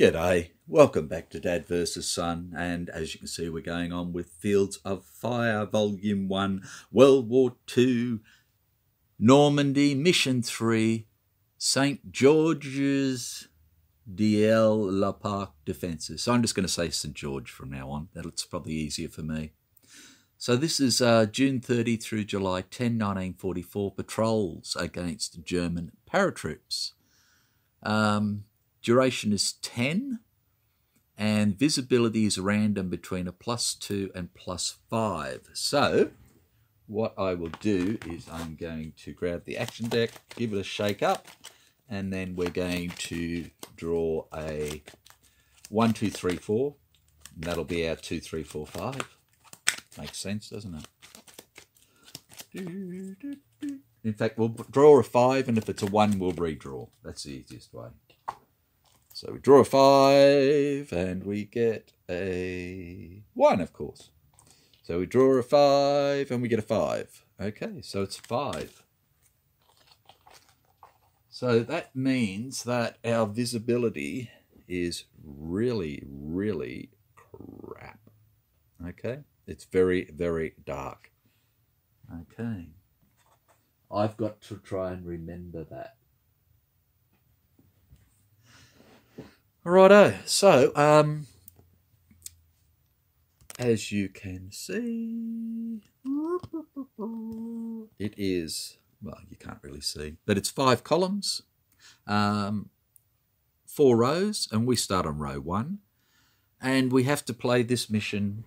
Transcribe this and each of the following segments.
G'day, welcome back to Dad vs. Son, and as you can see, we're going on with Fields of Fire, Volume 1, World War II, Normandy, Mission 3, St. George's DL La Parc Defences. So I'm just going to say St. George from now on, that's probably easier for me. So this is uh, June 30 through July 10, 1944, patrols against German paratroops. Um, Duration is 10 and visibility is random between a plus 2 and plus 5. So what I will do is I'm going to grab the action deck, give it a shake up, and then we're going to draw a 1, 2, 3, 4. And that'll be our 2, 3, 4, 5. Makes sense, doesn't it? In fact, we'll draw a 5, and if it's a 1, we'll redraw. That's the easiest way. So we draw a five and we get a one, of course. So we draw a five and we get a five. Okay, so it's five. So that means that our visibility is really, really crap. Okay, it's very, very dark. Okay, I've got to try and remember that. Righto, so um, as you can see, it is, well, you can't really see, but it's five columns, um, four rows, and we start on row one. And we have to play this mission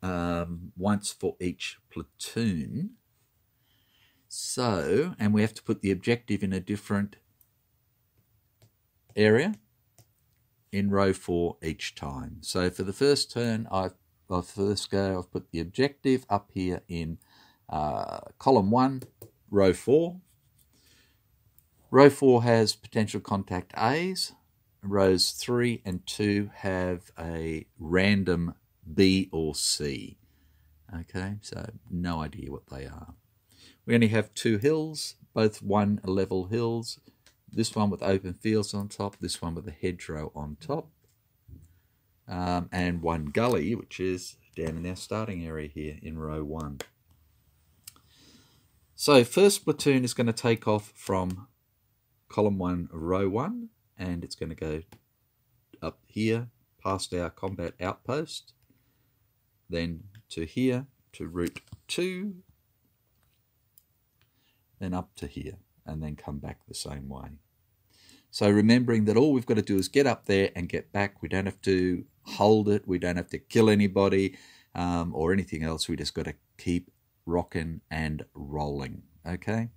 um, once for each platoon. So, and we have to put the objective in a different area in row four each time. So for the first turn, I've, well, first go, I've put the objective up here in uh, column one, row four. Row four has potential contact A's. Rows three and two have a random B or C. Okay, so no idea what they are. We only have two hills, both one level hills this one with open fields on top, this one with a hedgerow on top, um, and one gully, which is down in our starting area here in row one. So first platoon is going to take off from column one, row one, and it's going to go up here past our combat outpost, then to here to route two, then up to here and then come back the same way. So remembering that all we've got to do is get up there and get back. We don't have to hold it. We don't have to kill anybody um, or anything else. We just got to keep rocking and rolling. Okay.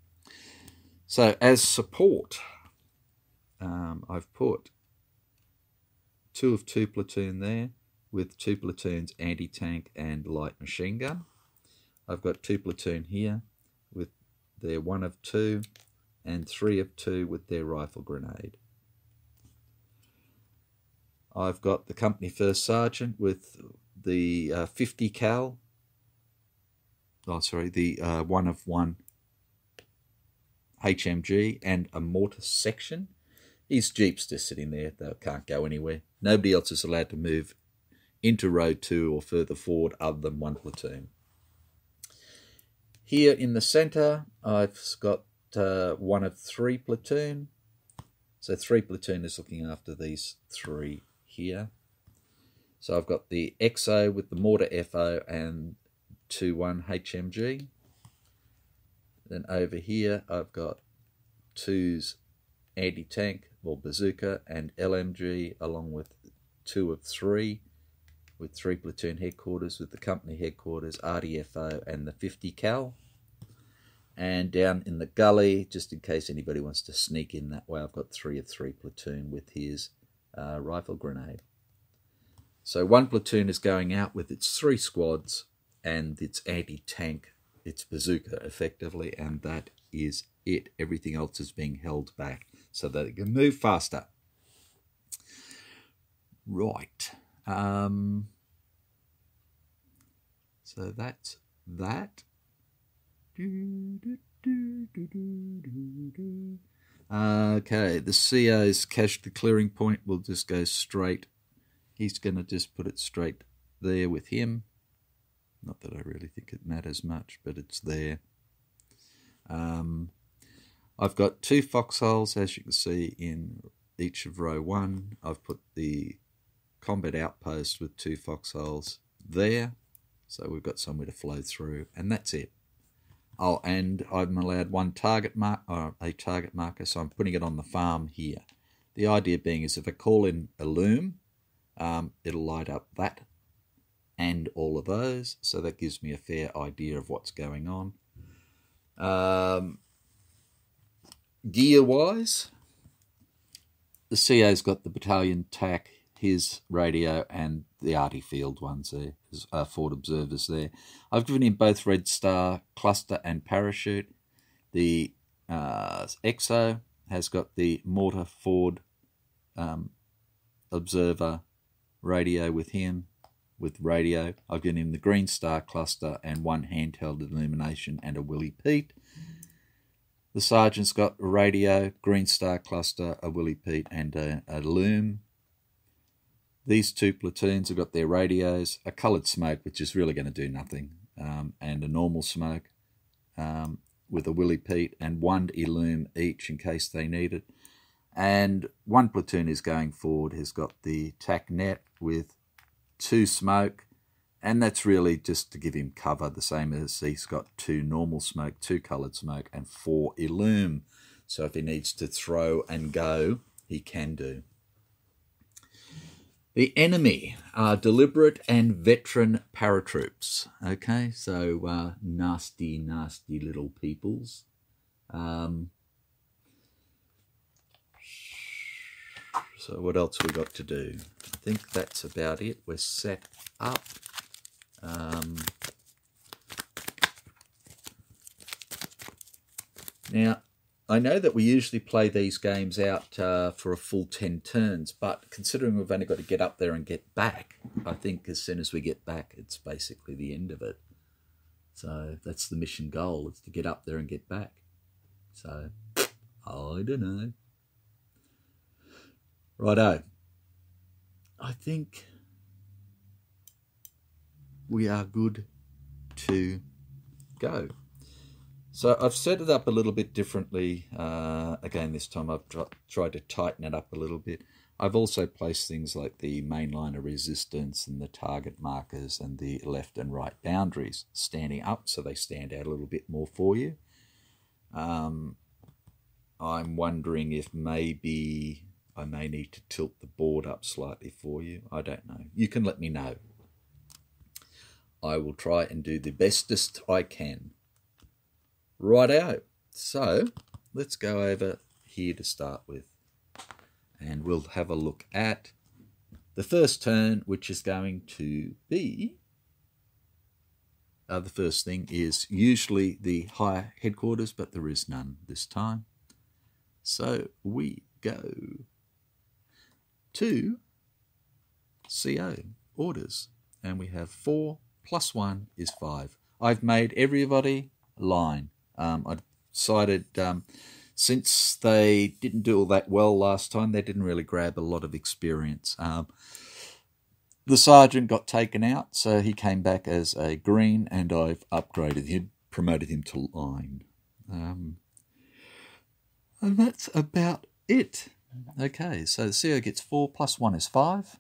So as support, um, I've put two of two platoon there with two platoons anti-tank and light machine gun. I've got two platoon here with their one of two and three of two with their rifle grenade. I've got the company first sergeant with the uh, 50 cal. Oh, sorry, the uh, one of one HMG and a mortar section. His jeep's just sitting there; they can't go anywhere. Nobody else is allowed to move into row two or further forward other than one platoon. Here in the centre, I've got uh, one of three platoon. So three platoon is looking after these three here. So I've got the XO with the mortar FO and 2-1 HMG. Then over here I've got 2's anti-tank or bazooka and LMG along with two of three with three platoon headquarters with the company headquarters, arty FO and the 50 cal. And down in the gully, just in case anybody wants to sneak in that way, I've got three of three platoon with his uh, rifle grenade. So one platoon is going out with its three squads and its anti-tank, its bazooka effectively, and that is it. Everything else is being held back so that it can move faster. Right. Um, so that's that. Okay, the CO's the clearing point will just go straight. He's going to just put it straight there with him. Not that I really think it matters much, but it's there. Um, I've got two foxholes, as you can see, in each of row one. I've put the combat outpost with two foxholes there. So we've got somewhere to flow through, and that's it. Oh, and I'm allowed one target mark, or uh, a target marker, so I'm putting it on the farm here. The idea being is if I call in a loom, um, it'll light up that and all of those, so that gives me a fair idea of what's going on. Um, gear-wise, the CO's got the battalion tack, his radio, and the arty field ones there, uh, observers there. I've given him both Red Star cluster and parachute. The uh, EXO has got the mortar forward um, observer radio with him, with radio. I've given him the Green Star cluster and one handheld illumination and a Willy Pete. The sergeant's got a radio, Green Star cluster, a Willy Pete, and a, a loom. These two platoons have got their radios, a coloured smoke, which is really going to do nothing, um, and a normal smoke um, with a Willy Pete and one Illume each in case they need it. And one platoon is going forward, has got the tack net with two smoke, and that's really just to give him cover, the same as he's got two normal smoke, two coloured smoke, and four illume. So if he needs to throw and go, he can do. The enemy are deliberate and veteran paratroops. Okay, so uh, nasty, nasty little peoples. Um, so what else we got to do? I think that's about it. We're set up. Um, now, I know that we usually play these games out uh, for a full 10 turns, but considering we've only got to get up there and get back, I think as soon as we get back, it's basically the end of it. So that's the mission goal, is to get up there and get back. So, I don't know. Righto. I think we are good to go. So I've set it up a little bit differently. Uh, again, this time I've tr tried to tighten it up a little bit. I've also placed things like the main line of resistance and the target markers and the left and right boundaries standing up so they stand out a little bit more for you. Um, I'm wondering if maybe I may need to tilt the board up slightly for you. I don't know. You can let me know. I will try and do the bestest I can. Right out. So let's go over here to start with. And we'll have a look at the first turn, which is going to be uh, the first thing is usually the higher headquarters, but there is none this time. So we go to CO orders, and we have four plus one is five. I've made everybody line. Um, I decided um, since they didn't do all that well last time, they didn't really grab a lot of experience. Um, the sergeant got taken out, so he came back as a green, and I've upgraded him, promoted him to line. Um, and that's about it. Okay, so the CO gets 4 plus 1 is 5.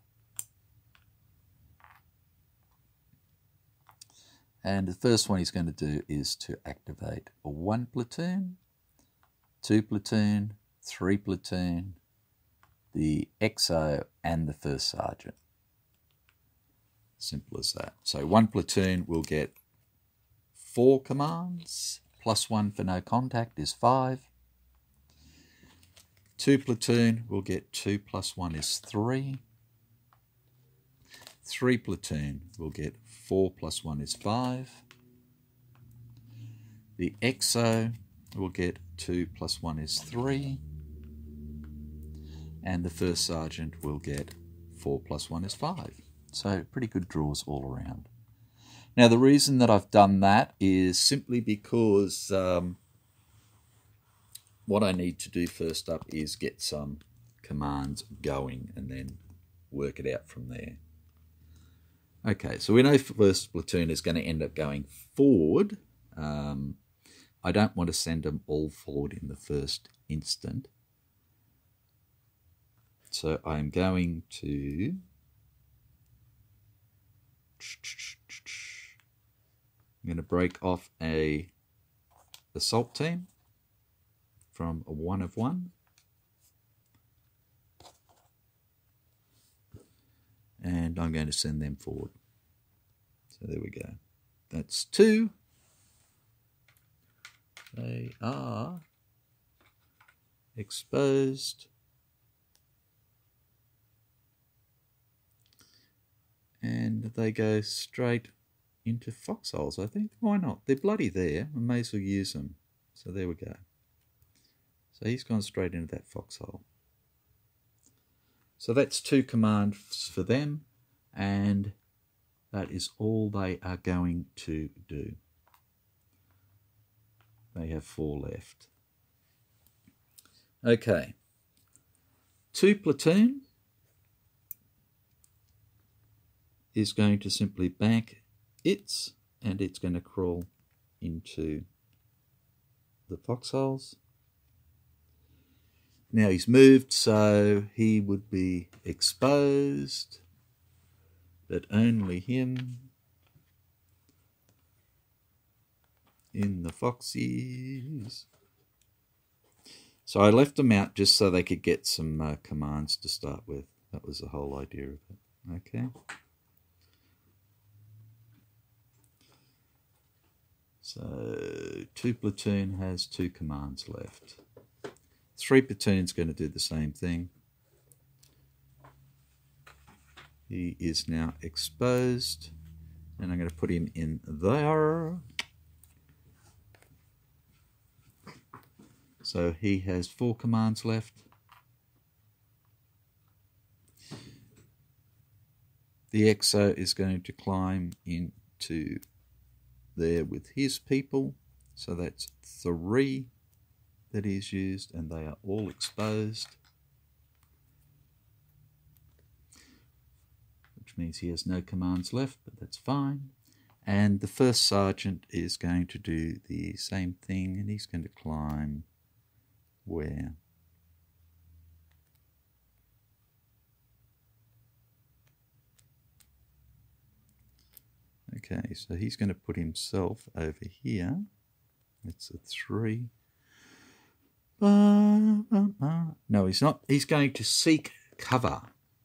And the first one he's going to do is to activate one platoon, two platoon, three platoon, the EXO, and the first sergeant. Simple as that. So one platoon will get four commands, plus one for no contact is five. Two platoon will get two plus one is three. Three platoon will get 4 plus 1 is 5. The EXO will get 2 plus 1 is 3. And the first sergeant will get 4 plus 1 is 5. So pretty good draws all around. Now the reason that I've done that is simply because um, what I need to do first up is get some commands going and then work it out from there. Okay, so we know first platoon is going to end up going forward. Um, I don't want to send them all forward in the first instant. So I'm going to I'm going to break off a assault team from a one of one. And I'm going to send them forward. So there we go. That's two. They are exposed. And they go straight into foxholes, I think. Why not? They're bloody there. I may as well use them. So there we go. So he's gone straight into that foxhole. So that's two commands for them, and that is all they are going to do. They have four left. Okay. Two platoon is going to simply bank its and it's going to crawl into the foxholes. Now he's moved, so he would be exposed, but only him in the foxies. So I left them out just so they could get some uh, commands to start with. That was the whole idea of it. Okay. So two platoon has two commands left. Three platoon's going to do the same thing. He is now exposed and I'm going to put him in there. So he has four commands left. The EXO is going to climb into there with his people. So that's three that he's used, and they are all exposed. Which means he has no commands left, but that's fine. And the first sergeant is going to do the same thing, and he's going to climb where? Okay, so he's going to put himself over here. It's a three. No, he's not. He's going to seek cover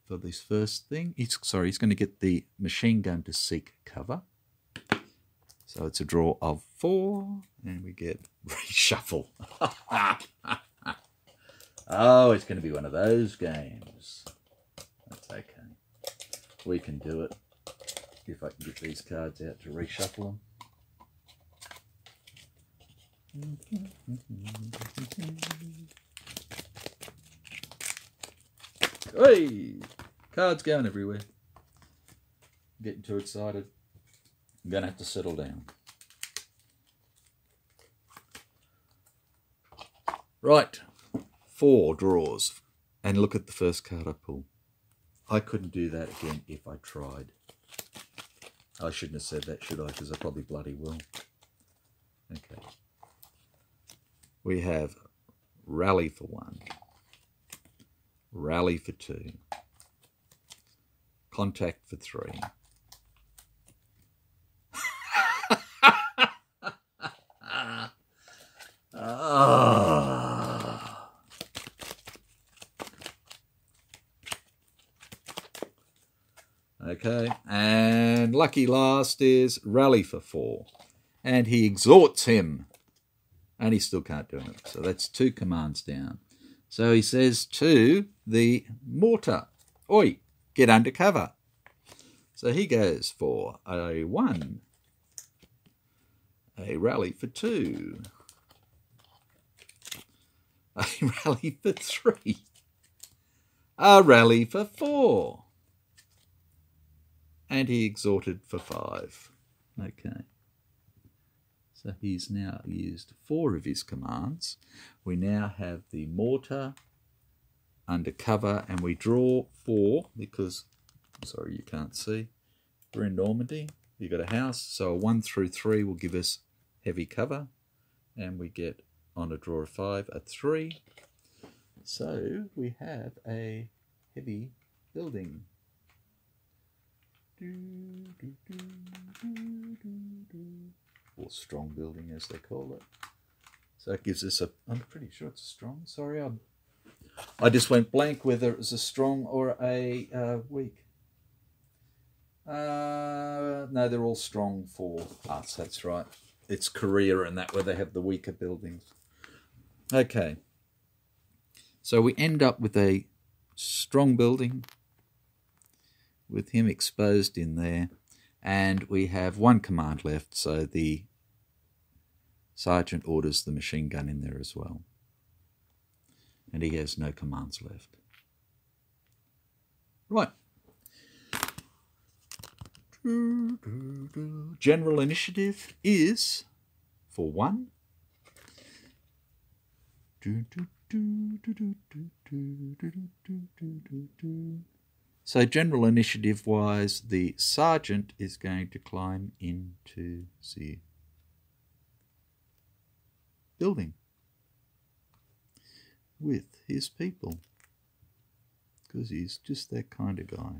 for this first thing. He's sorry, he's going to get the machine gun to seek cover. So it's a draw of four, and we get reshuffle. oh, it's going to be one of those games. That's okay. We can do it if I can get these cards out to reshuffle them. Hey! Cards going everywhere. Getting too excited. I'm going to have to settle down. Right. Four draws. And look at the first card I pull. I couldn't do that again if I tried. I shouldn't have said that, should I? Because I probably bloody will. Okay. We have rally for one, rally for two, contact for three. oh. Okay, and lucky last is rally for four. And he exhorts him. And he still can't do it. So that's two commands down. So he says to the mortar, Oi, get under cover. So he goes for a one, a rally for two, a rally for three, a rally for four and he exhorted for five. Okay. So he's now used four of his commands. We now have the mortar under cover and we draw four because, sorry you can't see, we're in Normandy. You've got a house, so a one through three will give us heavy cover and we get on a draw of five a three. So we have a heavy building. Or strong building as they call it. So it gives us a, I'm pretty sure it's a strong, sorry, I'm, I just went blank whether it was a strong or a uh, weak. Uh, no, they're all strong for us, that's right. It's Korea and that where they have the weaker buildings. Okay. So we end up with a strong building with him exposed in there and we have one command left so the sergeant orders the machine gun in there as well. And he has no commands left. Right. General initiative is for one so general initiative wise, the sergeant is going to climb into the building with his people because he's just that kind of guy.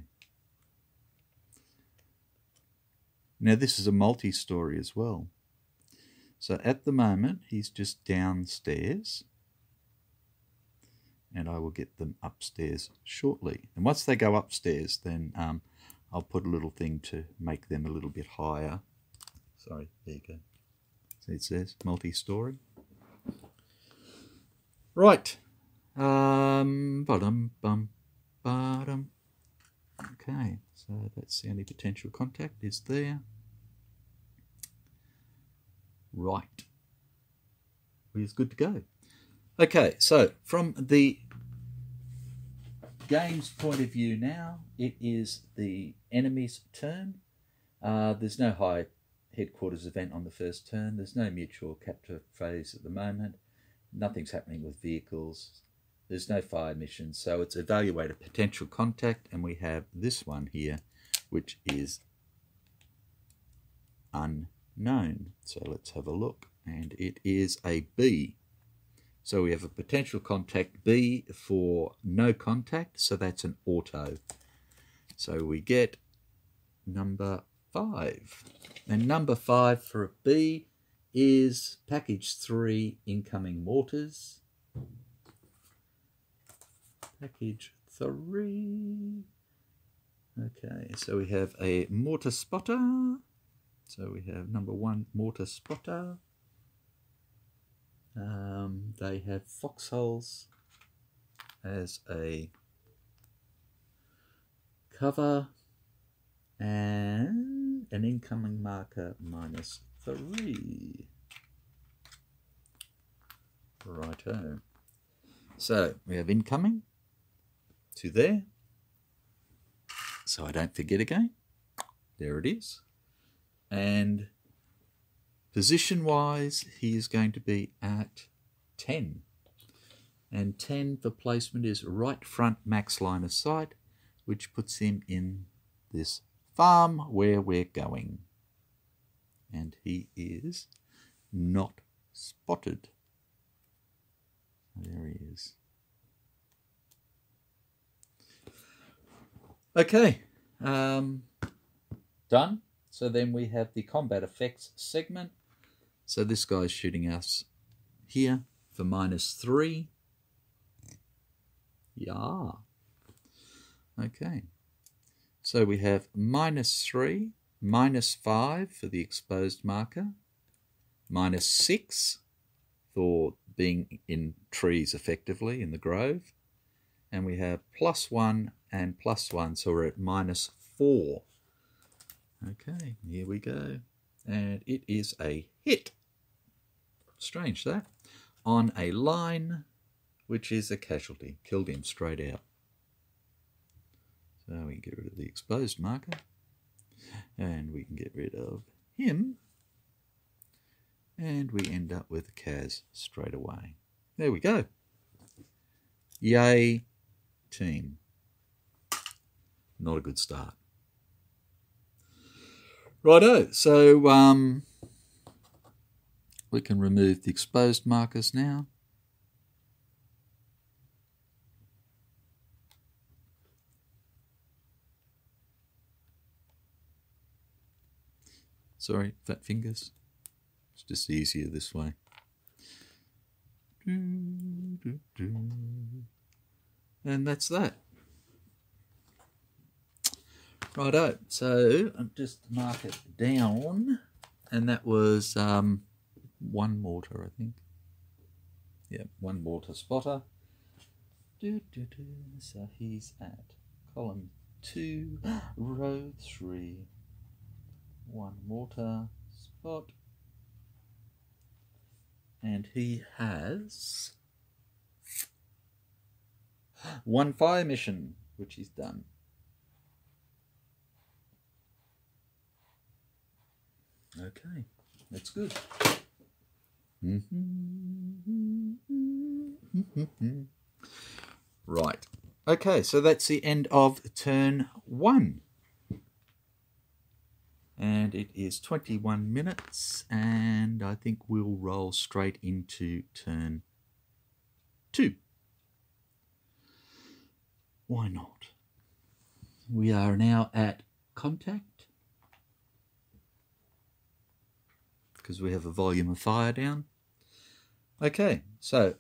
Now this is a multi-story as well. So at the moment he's just downstairs and I will get them upstairs shortly. And once they go upstairs, then um, I'll put a little thing to make them a little bit higher. Sorry, there you go. See it says multi-story. Right. Um, bottom, bum, bottom. Okay, so that's the only potential contact is there. Right. We're good to go. Okay, so from the game's point of view now, it is the enemy's turn. Uh, there's no high headquarters event on the first turn. There's no mutual capture phase at the moment. Nothing's happening with vehicles. There's no fire missions. So it's evaluate a potential contact, and we have this one here, which is unknown. So let's have a look. And it is a B. So we have a potential contact B for no contact, so that's an auto. So we get number five. And number five for a B is package three incoming mortars. Package three. Okay, so we have a mortar spotter. So we have number one mortar spotter. Um, they have foxholes as a cover and an incoming marker minus three. Righto. So we have incoming to there. So I don't forget again. There it is. And Position wise, he is going to be at 10. And 10 for placement is right front max line of sight, which puts him in this farm where we're going. And he is not spotted. There he is. Okay, um, done. So then we have the combat effects segment. So this guy's shooting us here for minus three. Yeah. Okay. So we have minus three, minus five for the exposed marker, minus six for being in trees effectively in the grove, and we have plus one and plus one, so we're at minus four. Okay, here we go. And it is a hit. Strange that. On a line, which is a casualty. Killed him straight out. So we can get rid of the exposed marker. And we can get rid of him. And we end up with Kaz straight away. There we go. Yay, team. Not a good start. Righto, so um, we can remove the exposed markers now. Sorry, fat fingers. It's just easier this way. And that's that. Righto, so I'll just mark it down. And that was um, one mortar, I think. Yeah, one mortar spotter. So he's at column two, row three one mortar spot. And he has one fire mission which he's done. Okay that's good. Mm-hmm. Right. Okay so that's the end of turn one and it is 21 minutes and I think we'll roll straight into turn two. Why not? We are now at contact because we have a volume of fire down. Okay, so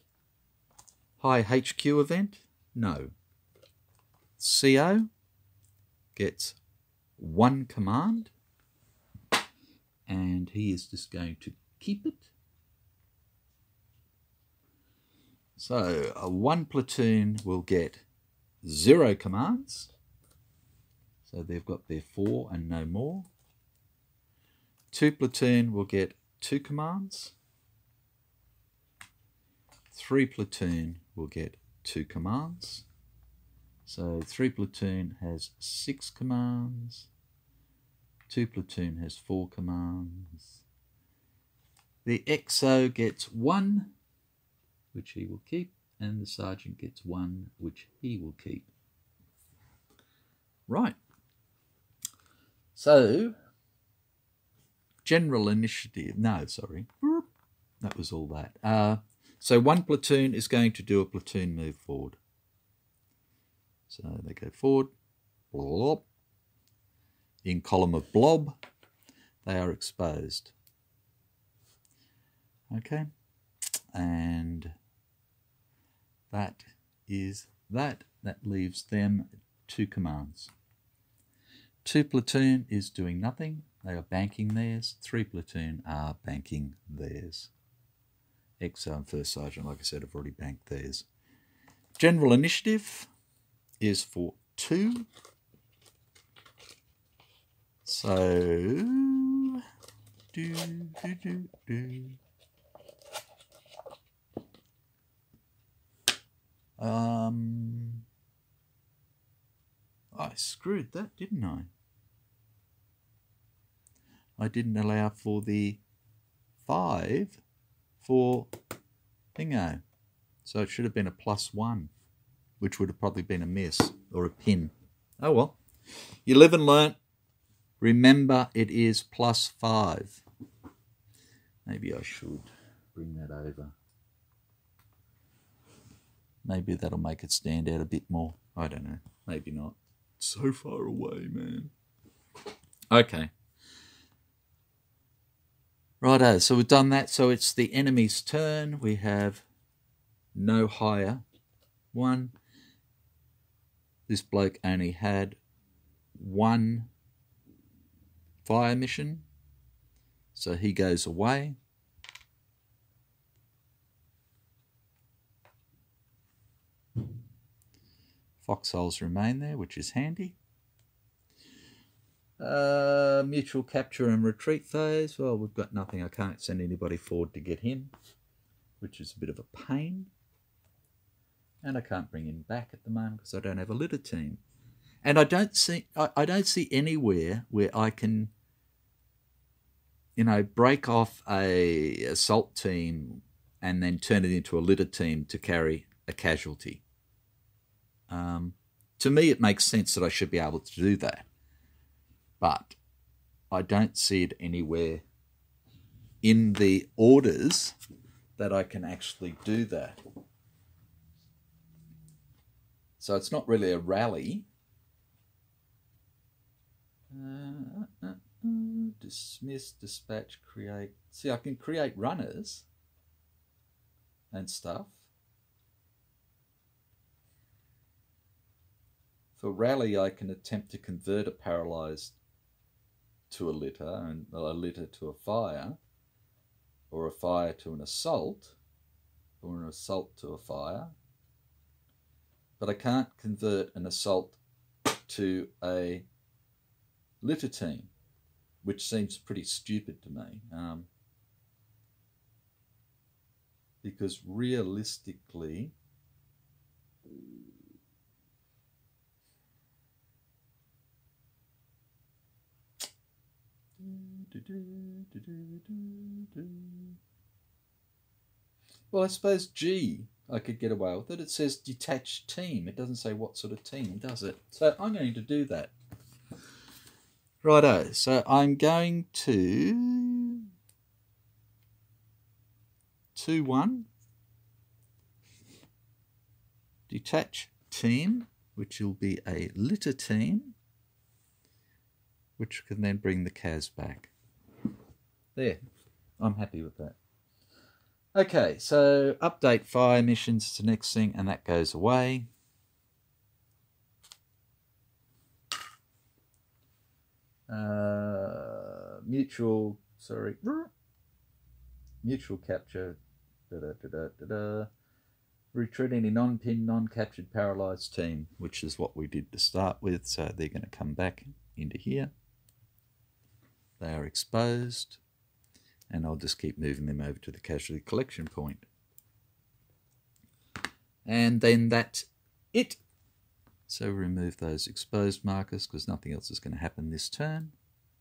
high HQ event, no. CO gets one command and he is just going to keep it. So a one platoon will get zero commands. So they've got their four and no more. Two platoon will get two commands. Three platoon will get two commands. So three platoon has six commands. Two platoon has four commands. The XO gets one, which he will keep, and the sergeant gets one, which he will keep. Right. So, general initiative. No, sorry. That was all that. Uh, so one platoon is going to do a platoon move forward. So they go forward. Blop in column of blob, they are exposed. Okay, and that is that. That leaves them two commands. Two platoon is doing nothing. They are banking theirs. Three platoon are banking theirs. XO uh, and first sergeant, like I said, have already banked theirs. General initiative is for two so, do, do, do, do. Um, I screwed that, didn't I? I didn't allow for the five for thingo. So it should have been a plus one, which would have probably been a miss or a pin. Oh well. You live and learn. Remember, it is plus 5. Maybe I should bring that over. Maybe that'll make it stand out a bit more. I don't know. Maybe not. so far away, man. Okay. Righto, so we've done that. So it's the enemy's turn. We have no higher. One. This bloke only had one fire mission. So he goes away. Foxholes remain there, which is handy. Uh, mutual capture and retreat phase. Well, we've got nothing. I can't send anybody forward to get him, which is a bit of a pain. And I can't bring him back at the moment because I don't have a litter team. And I don't see I, I don't see anywhere where I can you know, break off a assault team and then turn it into a litter team to carry a casualty. Um, to me, it makes sense that I should be able to do that. But I don't see it anywhere in the orders that I can actually do that. So it's not really a rally. Uh, uh, uh, dismiss, dispatch, create. See, I can create runners and stuff. For rally, I can attempt to convert a paralyzed to a litter and a litter to a fire, or a fire to an assault, or an assault to a fire. But I can't convert an assault to a litter team, which seems pretty stupid to me. Um, because realistically, well, I suppose G, I could get away with it. It says detached team. It doesn't say what sort of team, does it? So I'm going to do that. Righto, so I'm going to 2 1 detach team, which will be a litter team, which can then bring the CAS back. There, I'm happy with that. Okay, so update fire missions to next thing, and that goes away. Uh, mutual, sorry, mutual capture. Da, da, da, da, da, Retreat any non-pinned, non-captured, paralysed team, which is what we did to start with. So they're going to come back into here. They are exposed and I'll just keep moving them over to the casualty collection point. And then that's it. So remove those exposed markers because nothing else is going to happen this turn.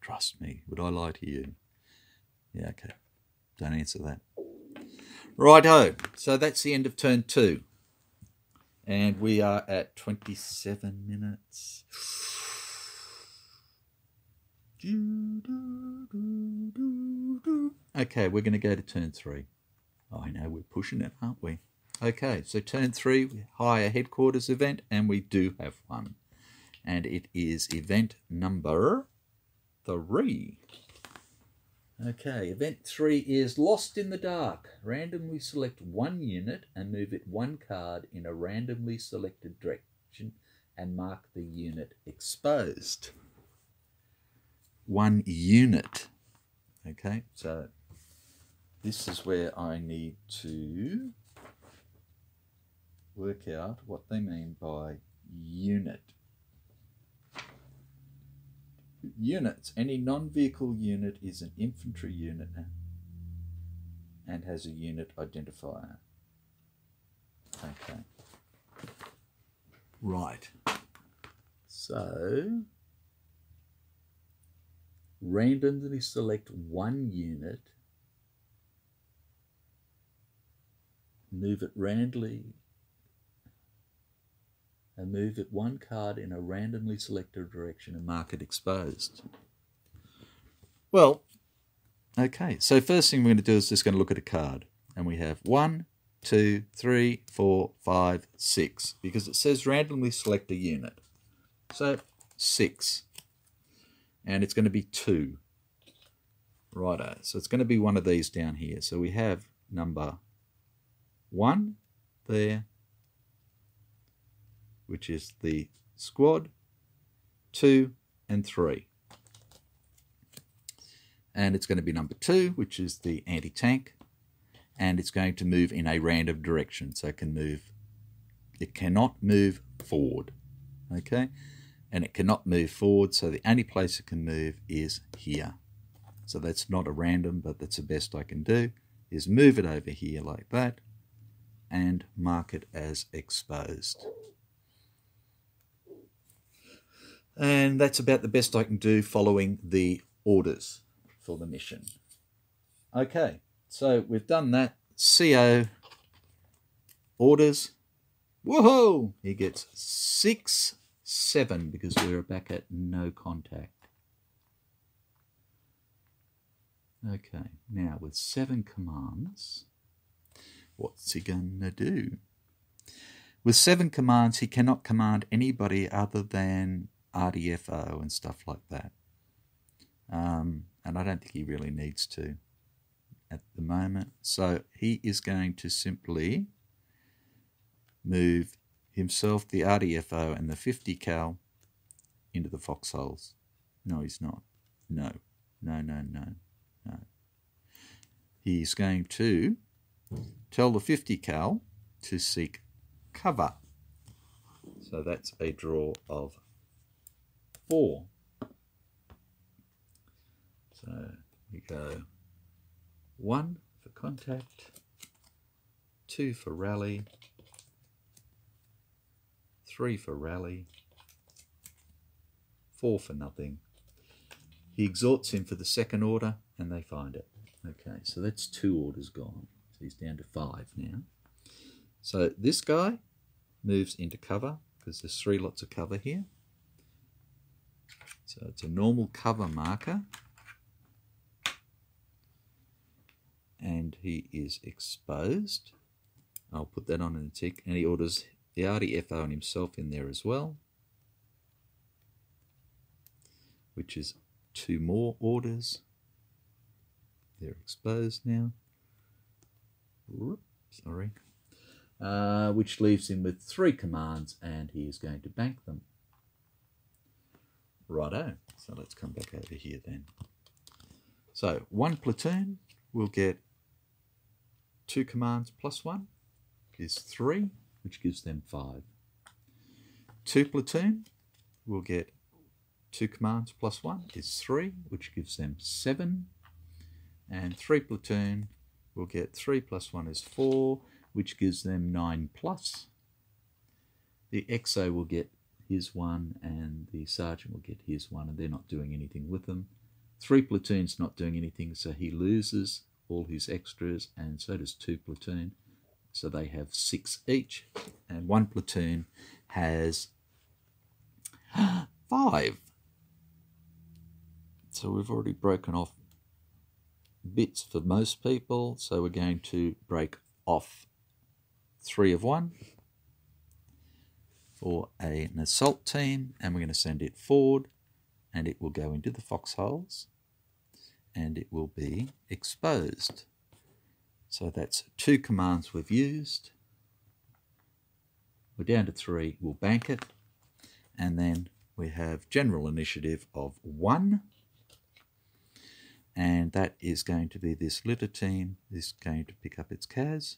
Trust me, would I lie to you? Yeah, okay. Don't answer that. Righto, so that's the end of turn two. And we are at 27 minutes. Okay, we're going to go to turn three. I know we're pushing it, aren't we? Okay, so turn three, we hire headquarters event, and we do have one. And it is event number three. Okay, event three is Lost in the Dark. Randomly select one unit and move it one card in a randomly selected direction and mark the unit exposed. One unit. Okay, so this is where I need to work out what they mean by unit. Units. Any non-vehicle unit is an infantry unit and has a unit identifier. Okay. Right. So, randomly select one unit, move it randomly and move it one card in a randomly selected direction and mark it exposed. Well, okay, so first thing we're going to do is just going to look at a card. And we have one, two, three, four, five, six, because it says randomly select a unit. So six. And it's going to be two. Righto, so it's going to be one of these down here. So we have number one there, which is the squad, two, and three. And it's going to be number two, which is the anti-tank, and it's going to move in a random direction. So it can move, it cannot move forward, okay? And it cannot move forward, so the only place it can move is here. So that's not a random, but that's the best I can do, is move it over here like that, and mark it as exposed. And that's about the best I can do following the orders for the mission. Okay, so we've done that. CO orders. Whoa! He gets six, seven because we're back at no contact. Okay, now with seven commands, what's he going to do? With seven commands, he cannot command anybody other than arty FO and stuff like that. Um, and I don't think he really needs to at the moment. So he is going to simply move himself, the arty FO, and the 50 cal into the foxholes. No, he's not. No, no, no, no, no. He's going to tell the 50 cal to seek cover. So that's a draw of four. So we go one for contact, two for rally, three for rally, four for nothing. He exhorts him for the second order and they find it. Okay, so that's two orders gone. So he's down to five now. So this guy moves into cover because there's three lots of cover here. So it's a normal cover marker. And he is exposed. I'll put that on in a tick. And he orders the arty FO and himself in there as well. Which is two more orders. They're exposed now. Whoop, sorry uh, which leaves him with three commands and he is going to bank them. Righto, so let's come back over here then. So one platoon will get two commands plus one is three, which gives them five. Two platoon will get two commands plus one is three, which gives them seven. And three platoon will get three plus one is four, which gives them 9 plus. The XO will get his one and the sergeant will get his one and they're not doing anything with them. Three platoons not doing anything so he loses all his extras and so does two platoon. So they have six each and one platoon has five. So we've already broken off bits for most people. So we're going to break off three of one for a, an assault team and we're going to send it forward and it will go into the foxholes and it will be exposed. So that's two commands we've used. We're down to three, we'll bank it and then we have general initiative of one and that is going to be this litter team is going to pick up its CAS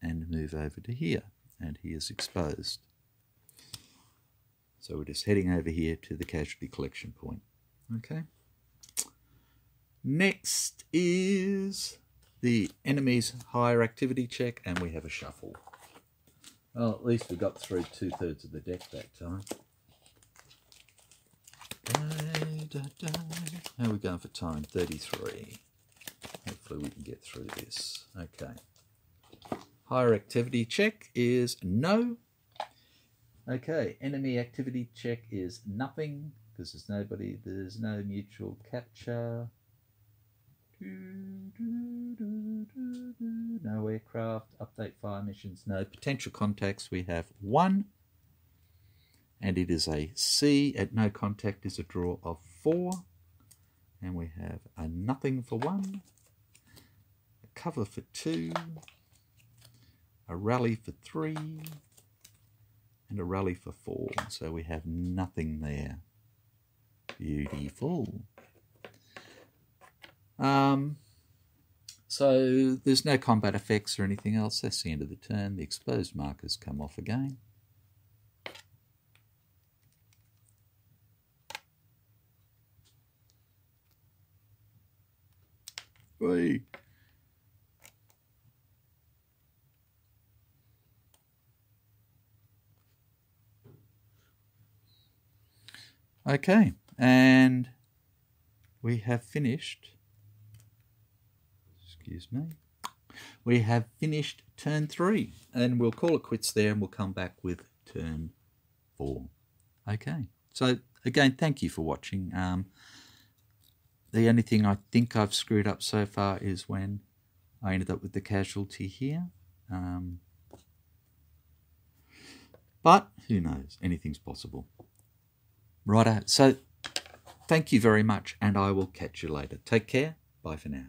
and move over to here and he is exposed. So we're just heading over here to the casualty collection point. Okay. Next is the enemy's higher activity check and we have a shuffle. Well, at least we got through two thirds of the deck that time. How are we going for time? 33. Hopefully we can get through this. Okay. Higher activity check is no. Okay, enemy activity check is nothing because there's nobody, there's no mutual capture. No aircraft, update fire missions, no potential contacts. We have one, and it is a C at no contact is a draw of four, and we have a nothing for one, a cover for two, a rally for three, and a rally for four. So we have nothing there. Beautiful. Um, so there's no combat effects or anything else. That's the end of the turn. The exposed markers come off again. Wait. Okay, and we have finished excuse me, we have finished turn three and we'll call it quits there and we'll come back with turn four. Okay, so again, thank you for watching. Um, the only thing I think I've screwed up so far is when I ended up with the casualty here. Um, but who knows? Anything's possible. Righto. So thank you very much, and I will catch you later. Take care. Bye for now.